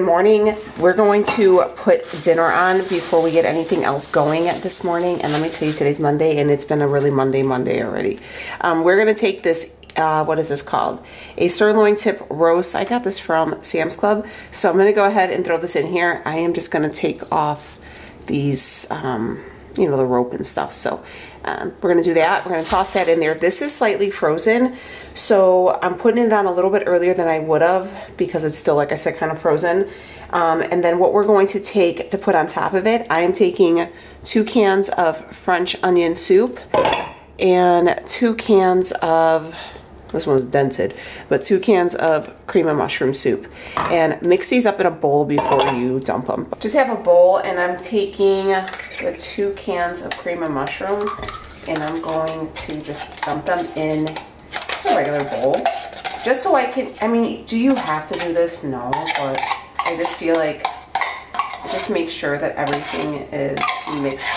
Good morning. We're going to put dinner on before we get anything else going this morning. And let me tell you, today's Monday, and it's been a really Monday Monday already. Um, we're going to take this uh, what is this called? A sirloin tip roast. I got this from Sam's Club. So I'm going to go ahead and throw this in here. I am just going to take off these, um, you know, the rope and stuff. So um, we're to do that. We're to toss that in there. This is slightly frozen. So I'm putting it on a little bit earlier than I would have because it's still, like I said, kind of frozen. Um, and then what we're going to take to put on top of it, I am taking two cans of French onion soup and two cans of this one's dented, but two cans of cream of mushroom soup. And mix these up in a bowl before you dump them. Just have a bowl and I'm taking the two cans of cream of mushroom and I'm going to just dump them in just a regular bowl. Just so I can, I mean, do you have to do this? No, but I just feel like, just make sure that everything is mixed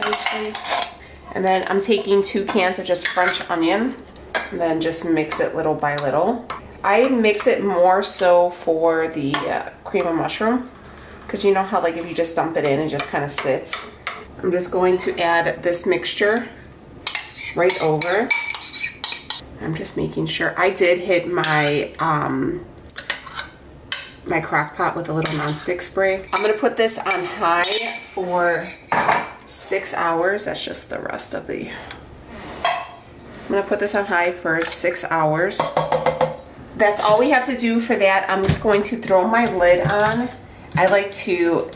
nicely. And then I'm taking two cans of just French onion and then just mix it little by little. I mix it more so for the uh, cream of mushroom because you know how like if you just dump it in it just kind of sits. I'm just going to add this mixture right over. I'm just making sure. I did hit my um, my crock pot with a little nonstick spray. I'm gonna put this on high for six hours. That's just the rest of the I'm gonna put this on high for six hours. That's all we have to do for that. I'm just going to throw my lid on. I like to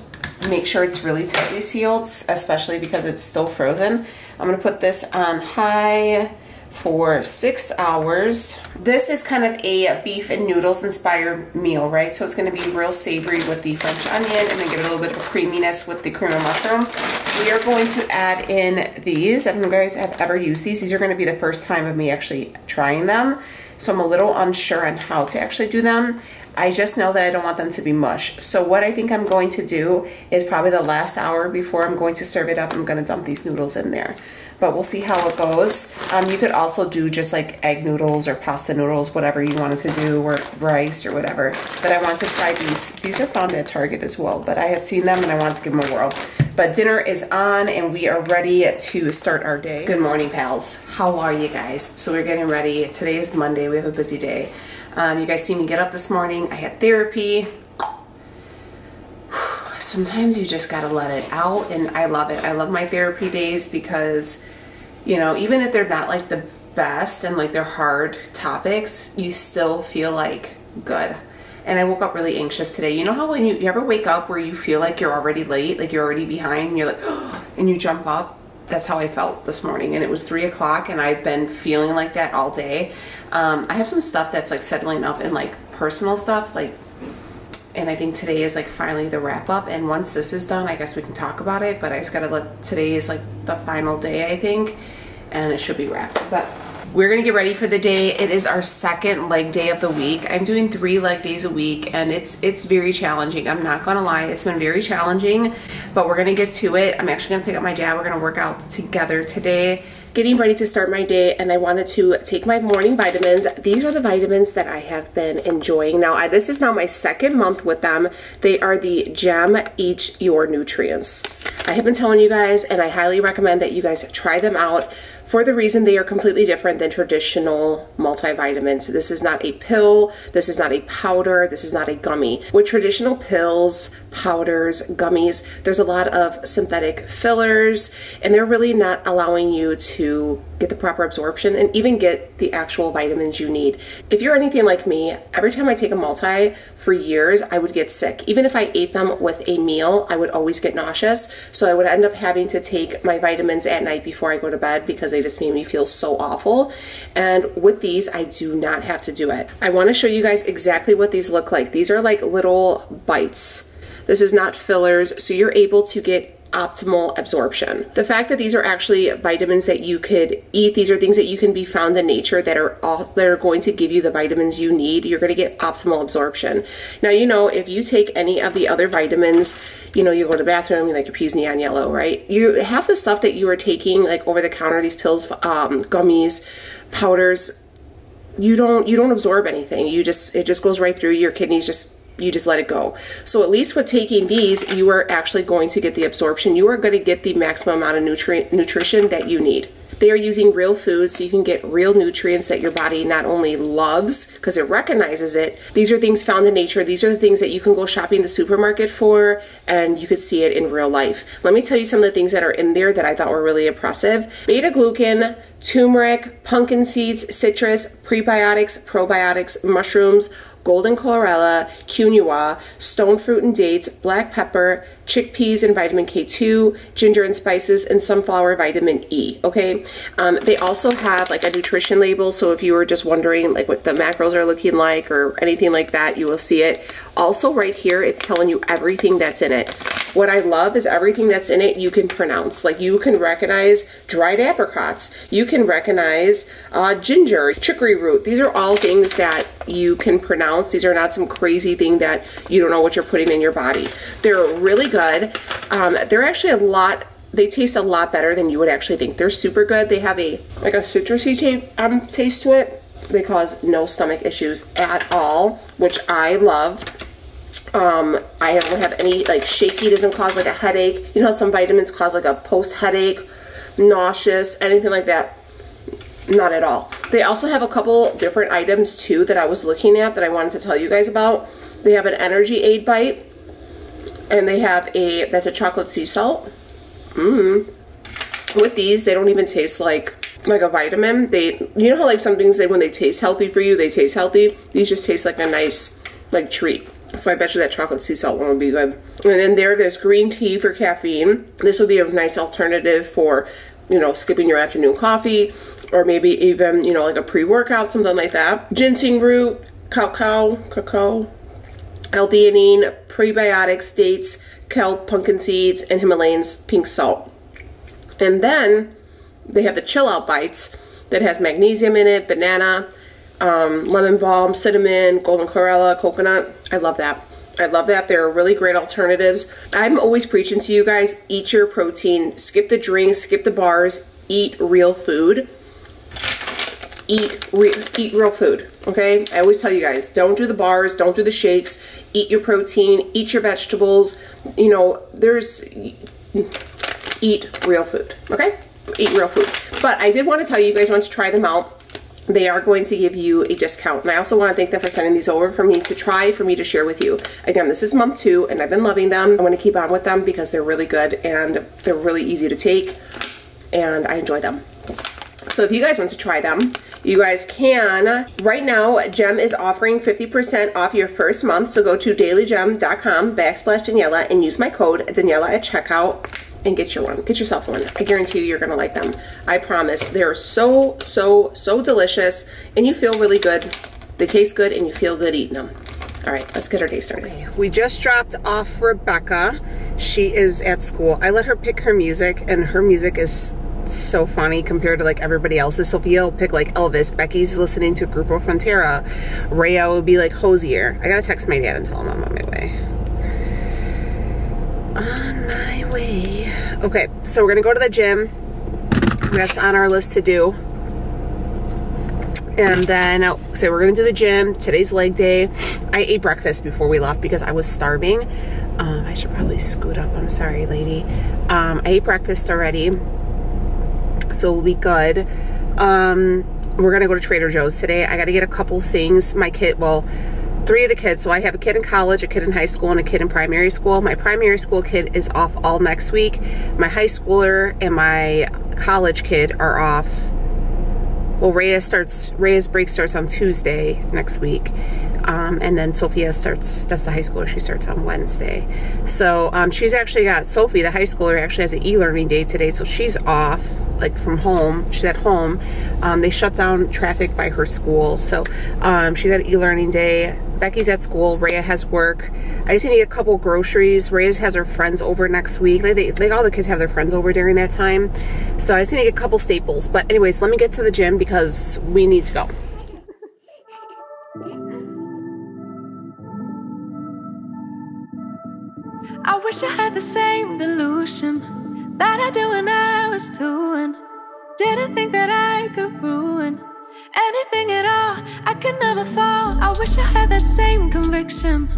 make sure it's really tightly sealed, especially because it's still frozen. I'm gonna put this on high for six hours. This is kind of a beef and noodles inspired meal, right? So it's gonna be real savory with the French onion and then give it a little bit of a creaminess with the cream of mushroom. We are going to add in these. I don't know if you guys have ever used these. These are gonna be the first time of me actually trying them. So I'm a little unsure on how to actually do them. I just know that I don't want them to be mush. So what I think I'm going to do is probably the last hour before I'm going to serve it up, I'm gonna dump these noodles in there but we'll see how it goes. Um, you could also do just like egg noodles or pasta noodles, whatever you wanted to do, or rice or whatever. But I want to try these. These are found at Target as well, but I had seen them and I wanted to give them a whirl. But dinner is on and we are ready to start our day. Good morning, pals. How are you guys? So we're getting ready. Today is Monday. We have a busy day. Um, you guys see me get up this morning. I had therapy sometimes you just gotta let it out and I love it. I love my therapy days because you know, even if they're not like the best and like they're hard topics, you still feel like good. And I woke up really anxious today. You know how when you, you ever wake up where you feel like you're already late, like you're already behind, and you're like, oh, and you jump up? That's how I felt this morning. And it was three o'clock, and I've been feeling like that all day. Um, I have some stuff that's like settling up in like personal stuff, like and I think today is like finally the wrap up and once this is done I guess we can talk about it but I just gotta let today is like the final day I think and it should be wrapped. But we're gonna get ready for the day. It is our second leg day of the week. I'm doing three leg days a week and it's it's very challenging. I'm not gonna lie. It's been very challenging but we're gonna get to it. I'm actually gonna pick up my dad. We're gonna work out together today getting ready to start my day and I wanted to take my morning vitamins. These are the vitamins that I have been enjoying. Now, I, this is now my second month with them. They are the Gem Eat Your Nutrients. I have been telling you guys and I highly recommend that you guys try them out for the reason they are completely different than traditional multivitamins. This is not a pill, this is not a powder, this is not a gummy. With traditional pills, powders, gummies, there's a lot of synthetic fillers, and they're really not allowing you to get the proper absorption and even get the actual vitamins you need. If you're anything like me, every time I take a multi for years, I would get sick. Even if I ate them with a meal, I would always get nauseous. So I would end up having to take my vitamins at night before I go to bed because they just made me feel so awful. And with these, I do not have to do it. I wanna show you guys exactly what these look like. These are like little bites. This is not fillers, so you're able to get optimal absorption. The fact that these are actually vitamins that you could eat, these are things that you can be found in nature that are all that are going to give you the vitamins you need. You're going to get optimal absorption. Now, you know, if you take any of the other vitamins, you know, you go to the bathroom, you like your peas neon yellow, right? You have the stuff that you are taking like over the counter, these pills, um, gummies, powders, you don't you don't absorb anything. You just it just goes right through your kidneys just you just let it go. So at least with taking these, you are actually going to get the absorption. You are going to get the maximum amount of nutrient nutrition that you need. They are using real food so you can get real nutrients that your body not only loves because it recognizes it. These are things found in nature. These are the things that you can go shopping the supermarket for and you could see it in real life. Let me tell you some of the things that are in there that I thought were really impressive. Beta glucan, turmeric, pumpkin seeds, citrus, prebiotics, probiotics, mushrooms, golden chlorella, quinoa, stone fruit and dates, black pepper, chickpeas and vitamin K2, ginger and spices, and sunflower vitamin E, okay? Um, they also have like a nutrition label, so if you were just wondering like what the macros are looking like or anything like that, you will see it. Also right here, it's telling you everything that's in it. What I love is everything that's in it you can pronounce. Like you can recognize dried apricots. You can recognize uh, ginger, chicory root. These are all things that you can pronounce. These are not some crazy thing that you don't know what you're putting in your body. They're really good. Um, they're actually a lot they taste a lot better than you would actually think. They're super good. They have a like a citrusy um, taste to it. They cause no stomach issues at all, which I love. Um, I don't have any like shaky doesn't cause like a headache. You know some vitamins cause like a post headache, nauseous, anything like that. Not at all. They also have a couple different items too that I was looking at that I wanted to tell you guys about. They have an energy aid bite and they have a, that's a chocolate sea salt. Mmm. With these, they don't even taste like like a vitamin. They, you know how like some things they when they taste healthy for you, they taste healthy. These just taste like a nice like treat. So I bet you that chocolate sea salt one would be good. And then there, there's green tea for caffeine. This would be a nice alternative for, you know, skipping your afternoon coffee or maybe even, you know, like a pre-workout, something like that. Ginseng root, cacao, cacao, L-theanine, prebiotics, dates, kelp, pumpkin seeds, and Himalayan's pink salt. And then they have the chill out bites that has magnesium in it, banana, um, lemon balm, cinnamon, golden chlorella, coconut. I love that. I love that. They're really great alternatives. I'm always preaching to you guys, eat your protein, skip the drinks, skip the bars, eat real food eat re eat real food okay i always tell you guys don't do the bars don't do the shakes eat your protein eat your vegetables you know there's eat real food okay eat real food but i did want to tell you, you guys want to try them out they are going to give you a discount. And I also want to thank them for sending these over for me to try, for me to share with you. Again, this is month two and I've been loving them. I want to keep on with them because they're really good and they're really easy to take and I enjoy them. So if you guys want to try them, you guys can. Right now, Gem is offering 50% off your first month. So go to dailygem.com backslash Daniela and use my code Daniela at checkout and get your one. Get yourself one. I guarantee you you're going to like them. I promise. They're so, so, so delicious and you feel really good. They taste good and you feel good eating them. All right, let's get our day started. We just dropped off Rebecca. She is at school. I let her pick her music and her music is so funny compared to like everybody else's. Sophia will pick like Elvis. Becky's listening to Grupo Frontera. Rayo would be like Hozier. I gotta text my dad and tell him I'm on my way. On my way. Okay, so we're gonna go to the gym. That's on our list to do. And then, so we're gonna do the gym. Today's leg day. I ate breakfast before we left because I was starving. Um, I should probably scoot up. I'm sorry, lady. Um, I ate breakfast already so we'll be good. Um, we're gonna go to Trader Joe's today. I gotta get a couple things. My kid, well, three of the kids. So I have a kid in college, a kid in high school, and a kid in primary school. My primary school kid is off all next week. My high schooler and my college kid are off. Well, Rhea starts, Rhea's break starts on Tuesday next week. Um, and then Sophia starts, that's the high schooler, she starts on Wednesday. So um, she's actually got, Sophie, the high schooler, actually has an e-learning day today, so she's off, like from home, she's at home. Um, they shut down traffic by her school, so um, she's at e-learning day. Becky's at school, Rhea has work. I just need a couple groceries. Rhea has her friends over next week. Like, they, like all the kids have their friends over during that time. So I just need a couple staples. But anyways, let me get to the gym because we need to go. I wish I had the same delusion that I do when I was two and didn't think that I could ruin anything at all. I could never fall. I wish I had that same conviction.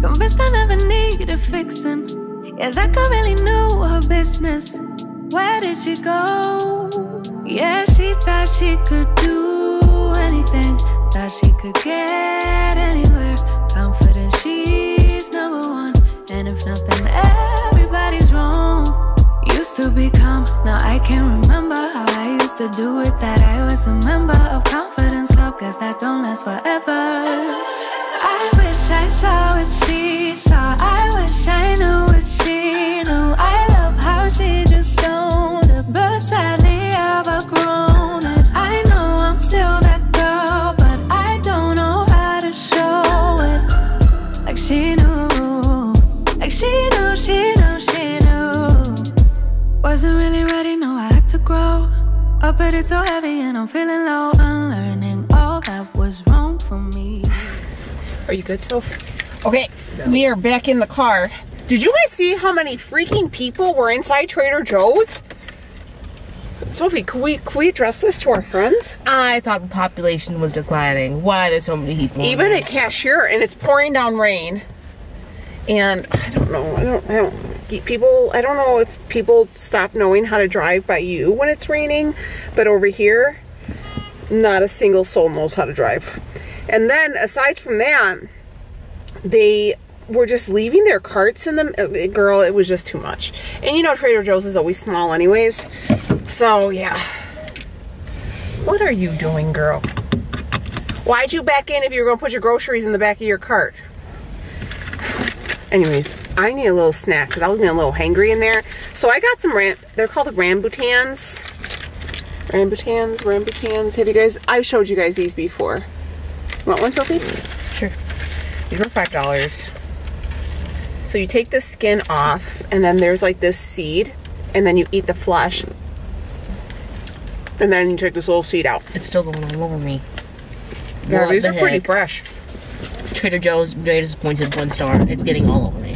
Convinced I never needed fixing. Yeah, that girl really knew her business. Where did she go? Yeah, she thought she could do anything. Thought she could get anywhere. Confident she's number one. And if nothing, everybody's wrong. Used to be calm, now I can't remember how I used to do it. That I was a member of Confidence Club, cause that don't last forever. I wish I saw what she so heavy and I'm feeling low. Unlearning all that was wrong for me. Are you good, Soph? Okay, we are back in the car. Did you guys see how many freaking people were inside Trader Joe's? Sophie, can we, can we address this to our friends? I thought the population was declining. Why there's so many people? Even there? at cashier, and it's pouring down rain. And I don't know. I don't. I don't. People. I don't know if people stop knowing how to drive by you when it's raining, but over here, not a single soul knows how to drive. And then aside from that, they were just leaving their carts in the uh, girl. It was just too much. And you know, Trader Joe's is always small, anyways. So yeah. What are you doing, girl? Why'd you back in if you were gonna put your groceries in the back of your cart? Anyways, I need a little snack because I was getting a little hangry in there. So I got some ram. They're called rambutans. Rambutans, rambutans. Have you guys? I've showed you guys these before. Want one, Sophie? Sure. These were five dollars. So you take the skin off, and then there's like this seed, and then you eat the flesh, and then you take this little seed out. It's still going all over me. Yeah, What these the are pretty fresh. Trader Joe's very disappointed. One star. It's getting all over me.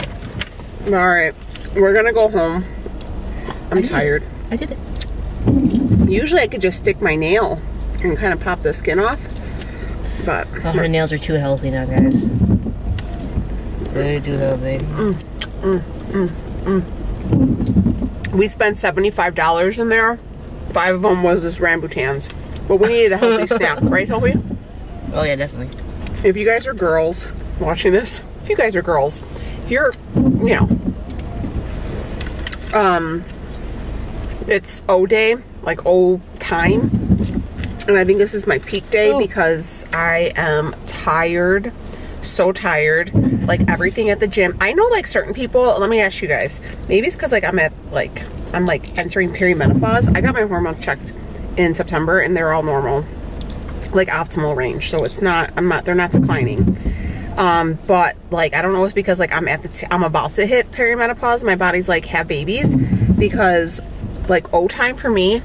All right, we're gonna go home. I'm did. tired. I did it. Usually I could just stick my nail and kind of pop the skin off, but Oh, her nails are too healthy now, guys. Way too healthy. we spent $75 in there. Five of them was this rambutans. But we needed a healthy snack, right, Toby? Oh yeah, definitely. If you guys are girls watching this, if you guys are girls, if you're, you know, um, it's O day, like O time. And I think this is my peak day Ooh. because I am tired, so tired. Like everything at the gym. I know like certain people, let me ask you guys, maybe it's because like I'm at like, I'm like entering perimenopause. I got my hormones checked in September and they're all normal like optimal range so it's not i'm not they're not declining um but like i don't know it's because like i'm at the t- i'm about to hit perimenopause. My body's like have babies because like o time for me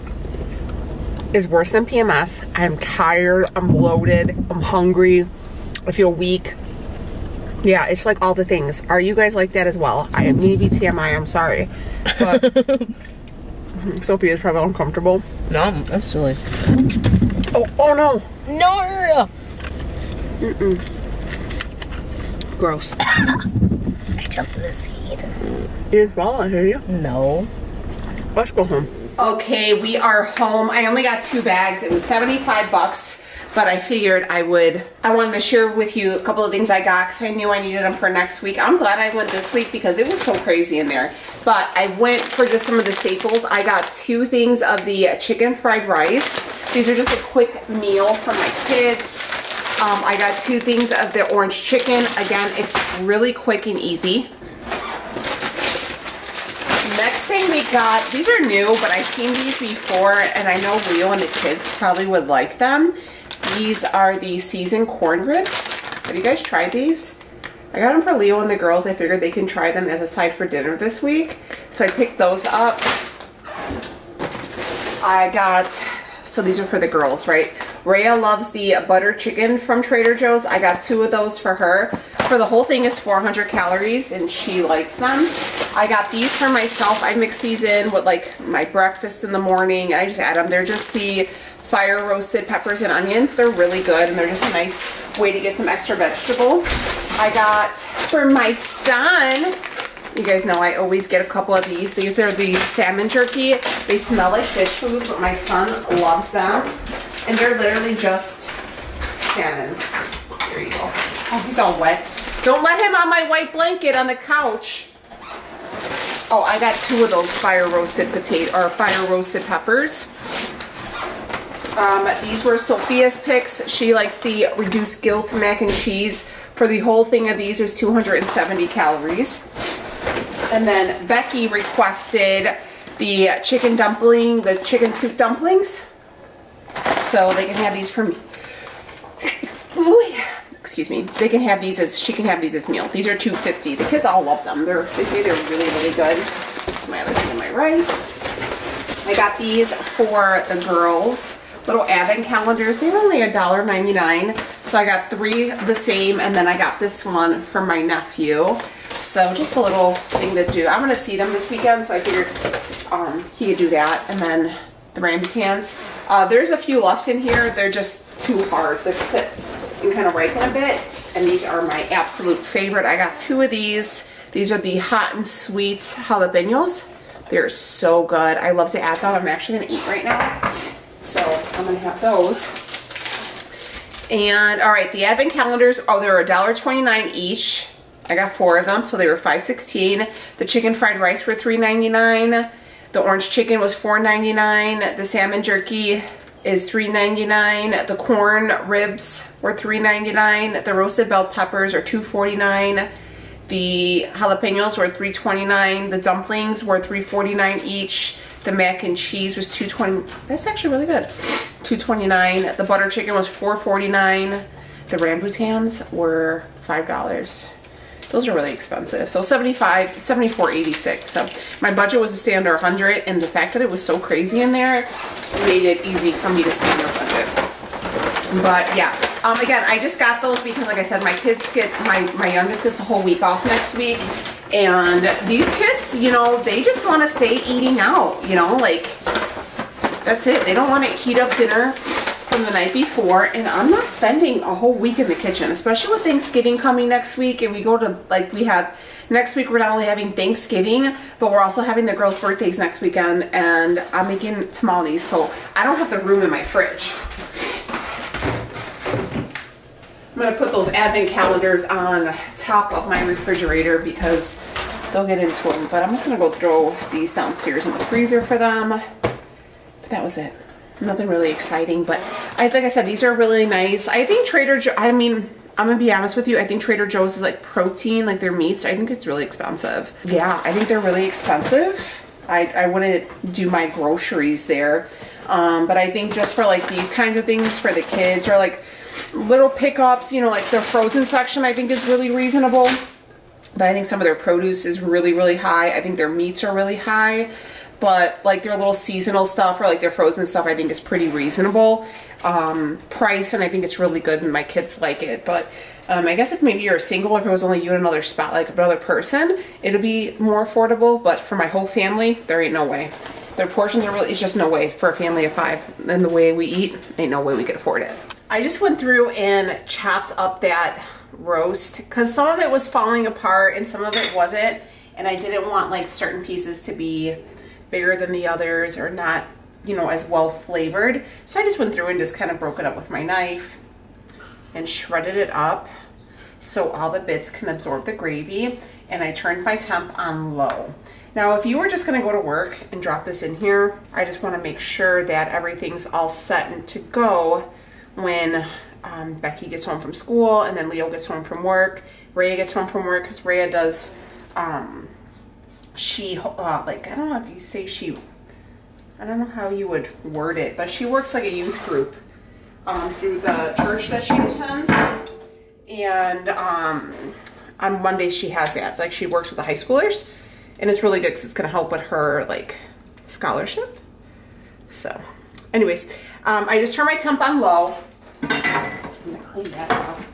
is worse than pms i'm tired. I'm bloated. I'm hungry. I feel weak. Yeah it's like all the things. Are you guys like that as well? I maybe tmi i'm sorry. But sophie is probably uncomfortable. No, that's silly. oh oh no. No. Gross I jumped in the seat. yeah well i hear you No. Let's go home. Okay, we are home. I only got two bags. It was 75 bucks, but I figured I would, I wanted to share with you a couple of things I got because I knew I needed them for next week. I'm glad I went this week because it was so crazy in there. But I went for just some of the staples. I got two things of the chicken fried rice. These are just a quick meal for my kids. Um, I got two things of the orange chicken. Again, it's really quick and easy. Next thing we got, these are new, but I've seen these before, and I know Leo and the kids probably would like them. These are the seasoned corn ribs. Have you guys tried these? I got them for Leo and the girls. I figured they can try them as a side for dinner this week. So I picked those up. I got, so these are for the girls, right? Rhea loves the butter chicken from Trader Joe's. I got two of those for her. For the whole thing is 400 calories and she likes them. I got these for myself. I mix these in with like my breakfast in the morning. I just add them. They're just the fire roasted peppers and onions. They're really good and they're just a nice way to get some extra vegetable. I got for my son, you guys know I always get a couple of these. These are the salmon jerky. They smell like fish food, but my son loves them. And they're literally just salmon. There you go. Oh, he's all wet. Don't let him on my white blanket on the couch. Oh, I got two of those fire roasted potato or fire roasted peppers. Um, these were Sophia's picks. She likes the reduced guilt mac and cheese. For the whole thing of these is 270 calories. And then Becky requested the chicken dumpling, the chicken soup dumplings. So they can have these for me. Ooh, excuse me. They can have these as she can have these as meal. These are 250. The kids all love them. They're they say they're really really good. That's my other thing in my rice. I got these for the girls. Little advent calendars. They were only $1.99. So I got three the same and then I got this one for my nephew. So just a little thing to do. I'm to see them this weekend, so I figured um, he could do that. And then the rambutans. Uh, there's a few left in here. They're just too hard. They sit and kind of ripen a bit. And these are my absolute favorite. I got two of these. These are the hot and sweet jalapenos. They're so good. I love to add them. I'm actually to eat right now. So I'm to have those. And all right, the advent calendars, oh, they're $1.29 each. I got four of them, so they were $5.16. The chicken fried rice were $3.99. The orange chicken was $4.99. The salmon jerky is $3.99. The corn ribs were $3.99. The roasted bell peppers are $2.49. The jalapenos were $3.29. The dumplings were $3.49 each. The mac and cheese was $2.20. That's actually really good. $2.29. The butter chicken was $4.49. The rambutans were $5. Those are really expensive. So 75, 74.86. So my budget was to stay under 100 and the fact that it was so crazy in there made it easy for me to stay under budget. But yeah, um, again, I just got those because like I said, my kids get, my, my youngest gets a whole week off next week. And these kids, you know, they just want to stay eating out, you know, like that's it. They don't want to heat up dinner from the night before and I'm not spending a whole week in the kitchen, especially with Thanksgiving coming next week and we go to like we have next week we're not only having Thanksgiving but we're also having the girls birthdays next weekend and I'm making tamales so I don't have the room in my fridge. I'm gonna put those advent calendars on top of my refrigerator because they'll get into them but I'm just gonna go throw these downstairs in the freezer for them but that was it nothing really exciting but I like I said these are really nice. I think Trader Joe I mean I'm gonna be honest with you I think Trader Joe's is like protein like their meats I think it's really expensive. Yeah. I think they're really expensive. I, I wouldn't do my groceries there. Um, but I think just for like these kinds of things for the kids or like little pickups you know like the frozen section I think is really reasonable. But I think some of their produce is really really high. I think their meats are really high but like their little seasonal stuff or like their frozen stuff I think is pretty reasonable. Um, price and I think it's really good and my kids like it but um, I guess if maybe you're a single if it was only you and another spot like another person it'll be more affordable but for my whole family there ain't no way. Their portions are really it's just no way. For a family of five and the way we eat ain't no way we could afford it. I just went through and chopped up that roast because some of it was falling apart and some of it wasn't and I didn't want like certain pieces to be bigger than the others or not, you know, as well flavored. So I just went through and just kind of broke it up with my knife and shredded it up so all the bits can absorb the gravy. And I turned my temp on low. Now, if you were just gonna go to work and drop this in here, I just wanna make sure that everything's all set and to go when um, Becky gets home from school and then Leo gets home from work. Rhea gets home from work because Rhea does um, she uh, like I don't know if you say she I don't know how you would word it but she works like a youth group um, through the church that she attends. And um, on Monday she has that. Like she works with the high schoolers and it's really good because it's gonna help with her like scholarship. So anyways um, I just turned my temp on low. I'm gonna clean that off.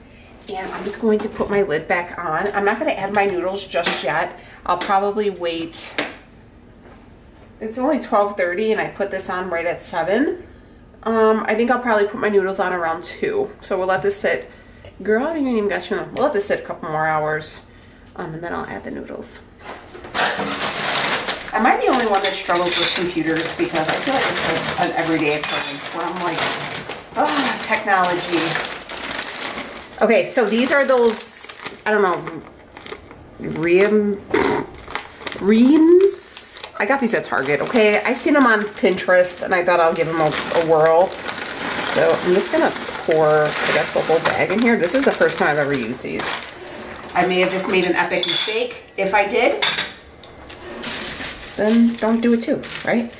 And I'm just going to put my lid back on. I'm not gonna add my noodles just yet I'll probably wait. It's only 12.30 and I put this on right at 7. Um, I think I'll probably put my noodles on around two. So we'll let this sit. Girl, I didn't even get you. We'll let this sit a couple more hours. Um, and then I'll add the noodles. Am I the only one that struggles with computers? Because I feel like it's like an everyday occurrence where I'm like, ah, technology. Okay, so these are those, I don't know, Ream, Reames? I got these at Target, okay? I seen them on Pinterest and I thought I'll give them a, a whirl. So I'm just gonna pour, I guess, the whole bag in here. This is the first time I've ever used these. I may have just made an epic mistake. If I did, then don't do it too, right?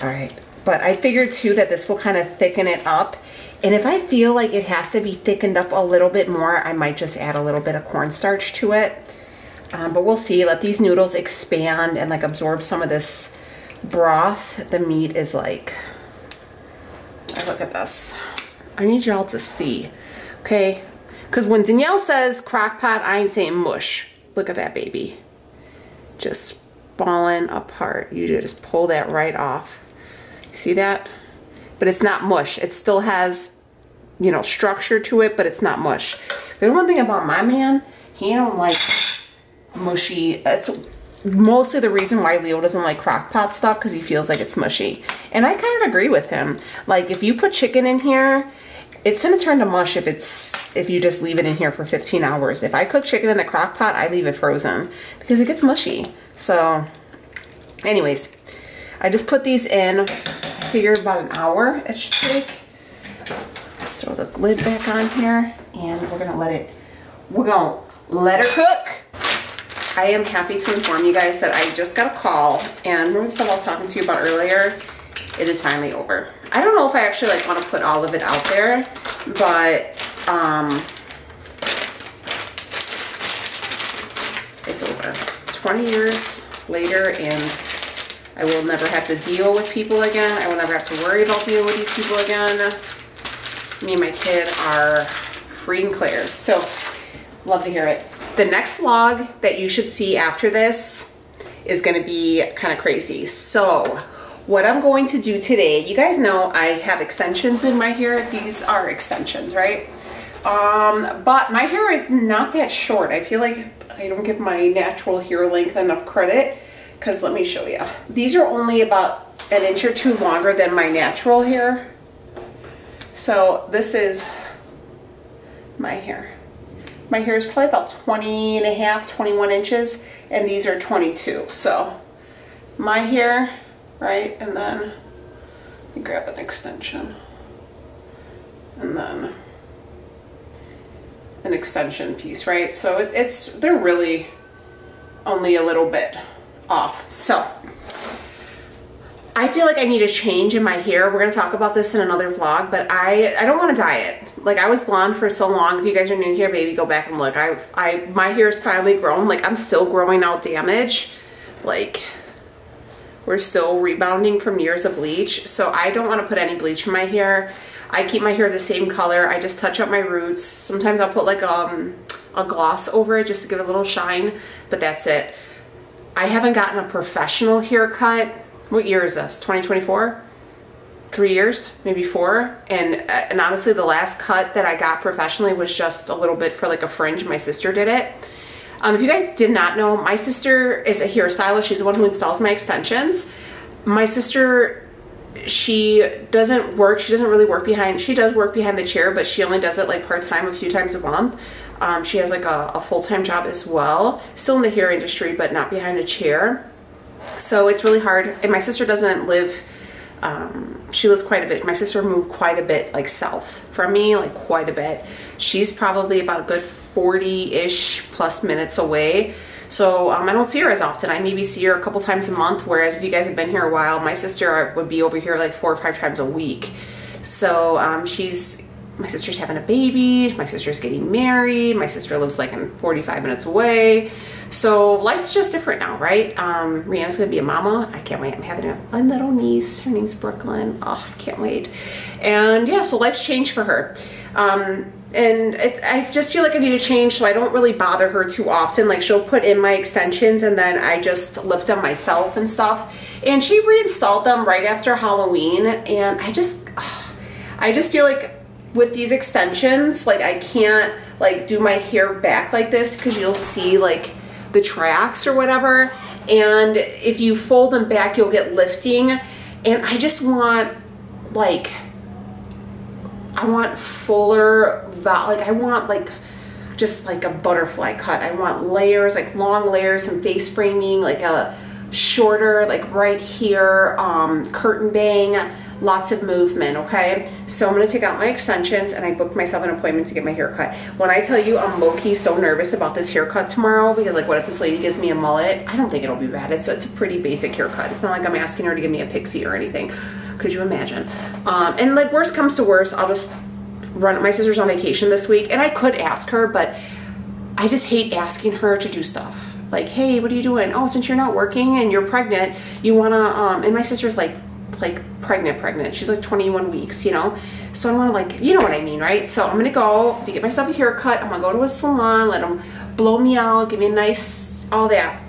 All right. But I figured too that this will kind of thicken it up. And if I feel like it has to be thickened up a little bit more, I might just add a little bit of cornstarch to it. Um, but we'll see. Let these noodles expand and like absorb some of this broth. The meat is like, I look at this. I need y'all to see, okay? Because when Danielle says crock pot, I ain't saying mush. Look at that baby. Just falling apart. You just pull that right off. See that? But it's not mush. It still has, you know, structure to it, but it's not mush. The one thing about my man, he don't like mushy. It's mostly the reason why Leo doesn't like crock pot stuff because he feels like it's mushy. And I kind of agree with him. Like if you put chicken in here, it's gonna turn to mush if it's if you just leave it in here for 15 hours. If I cook chicken in the crock pot, I leave it frozen because it gets mushy. So anyways, I just put these in. I figured about an hour it should take. Let's throw the lid back on here and we're gonna let it, we're gonna let her cook. I am happy to inform you guys that I just got a call and remember the stuff I was talking to you about earlier? It is finally over. I don't know if I actually like want to put all of it out there, but um, it's over. 20 years later and I will never have to deal with people again. I will never have to worry about dealing with these people again. Me and my kid are free and clear. So, love to hear it. The next vlog that you should see after this is gonna be kind of crazy. So, what I'm going to do today, you guys know I have extensions in my hair. These are extensions, right? Um, but my hair is not that short. I feel like I don't give my natural hair length enough credit because let me show you. These are only about an inch or two longer than my natural hair. So this is my hair. My hair is probably about 20 and a half, 21 inches, and these are 22. So my hair, right, and then you grab an extension. And then an extension piece, right? So it, it's, they're really only a little bit off. So I feel like I need a change in my hair. We're gonna talk about this in another vlog, but I, I don't wanna dye it. Like I was blonde for so long. If you guys are new here, baby, go back and look. I, I, my hair is finally grown. Like I'm still growing out damage. Like we're still rebounding from years of bleach. So I don't wanna put any bleach in my hair. I keep my hair the same color. I just touch up my roots. Sometimes I'll put like um, a gloss over it just to give it a little shine, but that's it. I haven't gotten a professional haircut. What year is this? 2024? Three years, maybe four. And, uh, and honestly, the last cut that I got professionally was just a little bit for like a fringe. My sister did it. Um, if you guys did not know, my sister is a hairstylist. She's the one who installs my extensions. My sister, she doesn't work, she doesn't really work behind, she does work behind the chair, but she only does it like part-time a few times a month. Um, she has like a, a full-time job as well, still in the hair industry, but not behind a chair. So it's really hard. And my sister doesn't live, um, she lives quite a bit. My sister moved quite a bit like south from me, like quite a bit. She's probably about a good 40-ish plus minutes away. So um, I don't see her as often. I maybe see her a couple times a month, whereas if you guys have been here a while, my sister would be over here like four or five times a week. So um, she's my sister's having a baby, my sister's getting married, my sister lives like in 45 minutes away. So life's just different now, right? Um, Rhiannon's gonna be a mama. I can't wait. I'm having a, a little niece. Her name's Brooklyn. Oh, I can't wait. And yeah, so life's changed for her. Um, and I just feel like I need to change so I don't really bother her too often. Like she'll put in my extensions and then I just lift them myself and stuff. And she reinstalled them right after Halloween and I just, I just feel like with these extensions, like I can't like do my hair back like this because you'll see like the tracks or whatever. And if you fold them back, you'll get lifting. And I just want like, I want fuller, like I want like just like a butterfly cut. I want layers, like long layers, some face framing, like a shorter, like right here, um, curtain bang, lots of movement, okay? So I'm gonna take out my extensions and I booked myself an appointment to get my hair cut. When I tell you I'm low-key so nervous about this haircut tomorrow because like what if this lady gives me a mullet? I don't think it'll be bad. It's, it's a pretty basic haircut. It's not like I'm asking her to give me a pixie or anything. Could you imagine? Um, and like worst comes to worst, I'll just run, my sister's on vacation this week and I could ask her, but I just hate asking her to do stuff like, hey, what are you doing? Oh, since you're not working and you're pregnant, you wanna, um, and my sister's like, like pregnant, pregnant. She's like 21 weeks, you know? So I wanna like, you know what I mean, right? So I'm gonna go to get myself a haircut. I'm gonna go to a salon, let them blow me out, give me a nice, all that.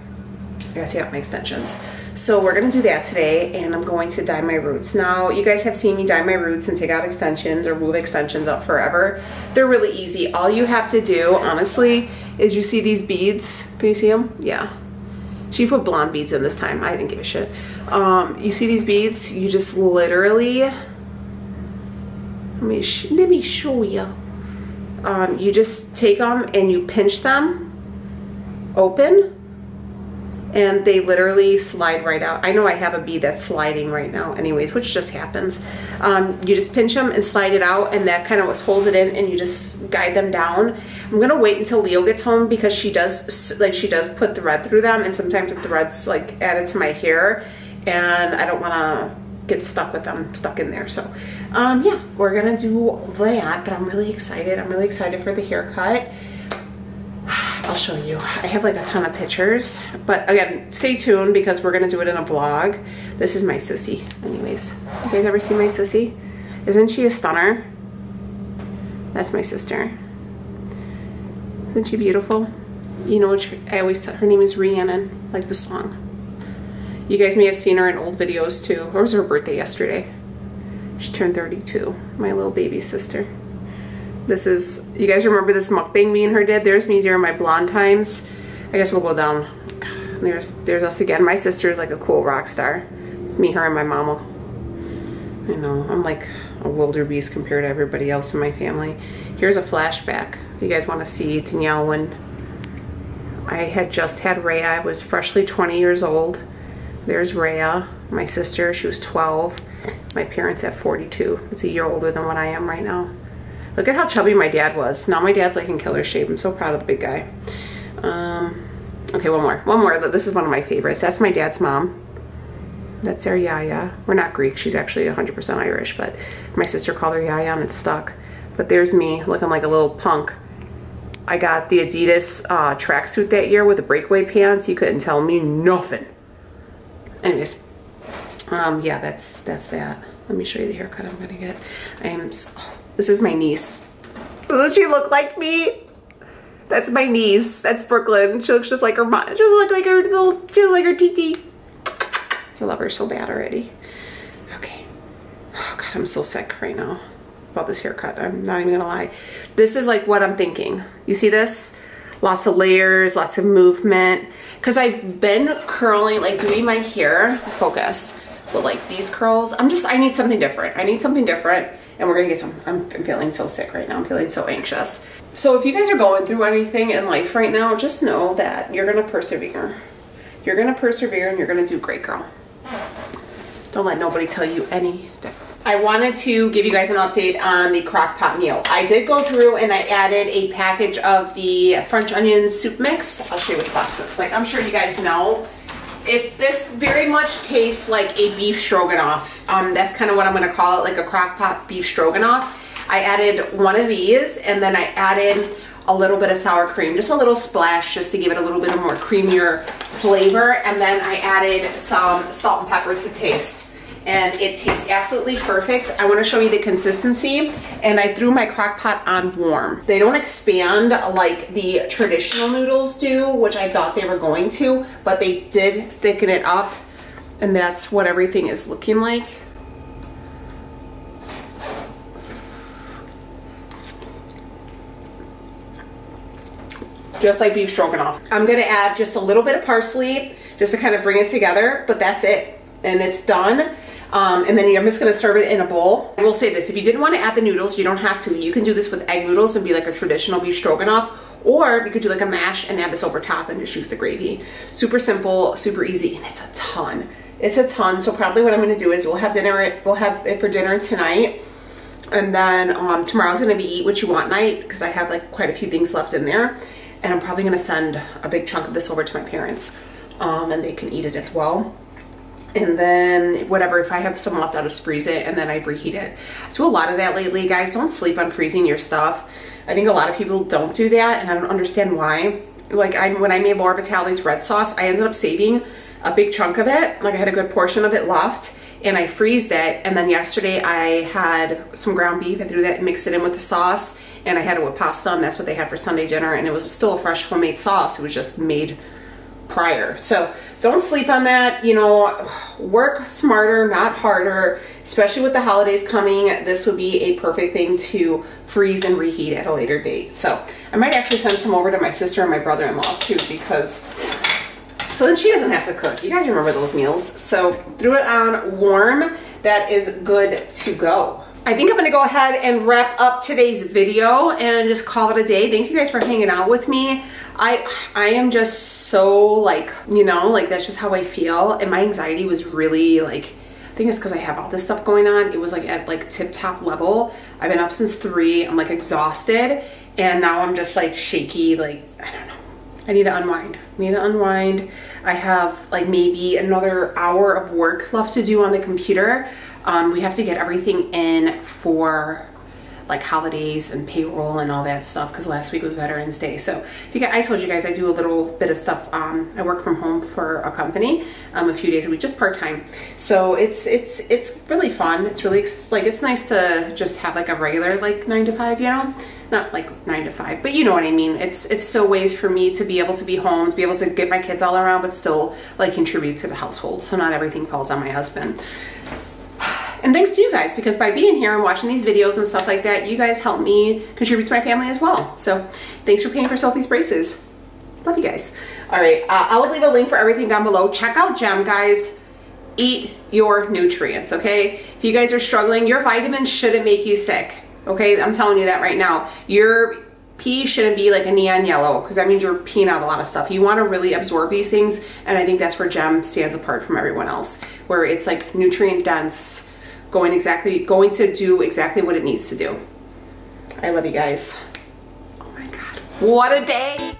I gotta take out my extensions. So we're gonna do that today and I'm going to dye my roots. Now, you guys have seen me dye my roots and take out extensions or move extensions up forever. They're really easy. All you have to do, honestly, is you see these beads. Can you see them? Yeah. She put blonde beads in this time. I didn't give a shit. Um, you see these beads? You just literally, let me, let me show you. Um, you just take them and you pinch them open and they literally slide right out. I know I have a bead that's sliding right now anyways, which just happens. Um, you just pinch them and slide it out and that kind of holds it in and you just guide them down. I'm gonna wait until Leo gets home because she does, like she does put thread through them and sometimes the thread's like added to my hair and I don't wanna get stuck with them stuck in there. So um, yeah, we're gonna do that, but I'm really excited. I'm really excited for the haircut. I'll show you. I have like a ton of pictures, but again, stay tuned because we're gonna do it in a vlog. This is my sissy, anyways. You guys ever see my sissy? Isn't she a stunner? That's my sister. Isn't she beautiful? You know what I always tell her name is Rhiannon, like the song. You guys may have seen her in old videos too. Or was her birthday yesterday? She turned 32, my little baby sister. This is, you guys remember this mukbang me and her did? There's me during my blonde times. I guess we'll go down. There's, there's us again. My sister is like a cool rock star. It's me, her, and my mama. I know, I'm like a wildebeest compared to everybody else in my family. Here's a flashback. You guys want to see Danielle when I had just had Rhea. I was freshly 20 years old. There's Rhea, my sister. She was 12. My parents at 42. It's a year older than what I am right now. Look at how chubby my dad was. Now my dad's like in killer shape. I'm so proud of the big guy. Um, okay, one more. One more. This is one of my favorites. That's my dad's mom. That's our Yaya. We're not Greek. She's actually 100% Irish, but my sister called her Yaya and it's stuck. But there's me looking like a little punk. I got the Adidas uh, tracksuit that year with the breakaway pants. You couldn't tell me nothing. Anyways, um, yeah, that's that's that. Let me show you the haircut I'm gonna get. I am so, this is my niece. Doesn't she look like me? That's my niece. That's Brooklyn. She looks just like her mom. She looks like her little, she looks like her TT. I love her so bad already. Okay. Oh God, I'm so sick right now about this haircut. I'm not even gonna lie. This is like what I'm thinking. You see this? Lots of layers, lots of movement. Cause I've been curling, like doing my hair, focus, with like these curls. I'm just, I need something different. I need something different and we're gonna get some, I'm, I'm feeling so sick right now. I'm feeling so anxious. So if you guys are going through anything in life right now, just know that you're gonna persevere. You're gonna persevere and you're gonna do great, girl. Don't let nobody tell you any different. I wanted to give you guys an update on the crock pot meal. I did go through and I added a package of the French onion soup mix. I'll show you what the box looks like. I'm sure you guys know it this very much tastes like a beef stroganoff. Um, that's kind of what I'm gonna call it, like a crock pot beef stroganoff. I added one of these and then I added a little bit of sour cream, just a little splash just to give it a little bit of more creamier flavor. And then I added some salt and pepper to taste and it tastes absolutely perfect. I wanna show you the consistency and I threw my crock pot on warm. They don't expand like the traditional noodles do, which I thought they were going to, but they did thicken it up and that's what everything is looking like. just like beef stroganoff. I'm gonna add just a little bit of parsley just to kind of bring it together, but that's it. And it's done. Um, and then I'm just gonna serve it in a bowl. I will say this, if you didn't wanna add the noodles, you don't have to. You can do this with egg noodles and be like a traditional beef stroganoff, or you could do like a mash and add this over top and just use the gravy. Super simple, super easy, and it's a ton. It's a ton, so probably what I'm gonna do is we'll have dinner, we'll have it for dinner tonight, and then um, tomorrow's gonna be eat what you want night, because I have like quite a few things left in there, and I'm probably gonna send a big chunk of this over to my parents, um, and they can eat it as well and then whatever if I have some left I'll just freeze it and then I reheat it. I do a lot of that lately guys don't sleep on freezing your stuff. I think a lot of people don't do that and I don't understand why. Like I when I made Laura Vitale's red sauce I ended up saving a big chunk of it like I had a good portion of it left and I freezed it and then yesterday I had some ground beef I threw that and mixed it in with the sauce and I had it with pasta and that's what they had for Sunday dinner and it was still a fresh homemade sauce it was just made prior. So don't sleep on that. You know, work smarter, not harder, especially with the holidays coming. This would be a perfect thing to freeze and reheat at a later date. So I might actually send some over to my sister and my brother-in-law too because so then she doesn't have to cook. You guys remember those meals. So threw it on warm. That is good to go. I think I'm gonna go ahead and wrap up today's video and just call it a day. Thanks you guys for hanging out with me. I I am just so like, you know, like that's just how I feel. And my anxiety was really like, I think it's because I have all this stuff going on. It was like at like tip top level. I've been up since three. I'm like exhausted. And now I'm just like shaky, like, I don't know. I need to unwind. I need to unwind. I have like maybe another hour of work left to do on the computer. Um, we have to get everything in for like holidays and payroll and all that stuff because last week was Veterans Day. So if you guys, I told you guys I do a little bit of stuff. Um, I work from home for a company um, a few days a week, just part time. So it's it's it's really fun. It's really like it's nice to just have like a regular like nine to five, you know not like nine to five, but you know what I mean. It's it's still ways for me to be able to be home, to be able to get my kids all around, but still like contribute to the household. So not everything falls on my husband. And thanks to you guys, because by being here and watching these videos and stuff like that, you guys help me contribute to my family as well. So thanks for paying for Sophie's braces. Love you guys. All right, uh, I will leave a link for everything down below. Check out Gem, guys. Eat your nutrients, okay? If you guys are struggling, your vitamins shouldn't make you sick, okay? I'm telling you that right now. Your pee shouldn't be like a neon yellow because that means you're peeing out a lot of stuff. You want to really absorb these things, and I think that's where Gem stands apart from everyone else, where it's like nutrient dense, going exactly, going to do exactly what it needs to do. I love you guys. Oh my God. What a day.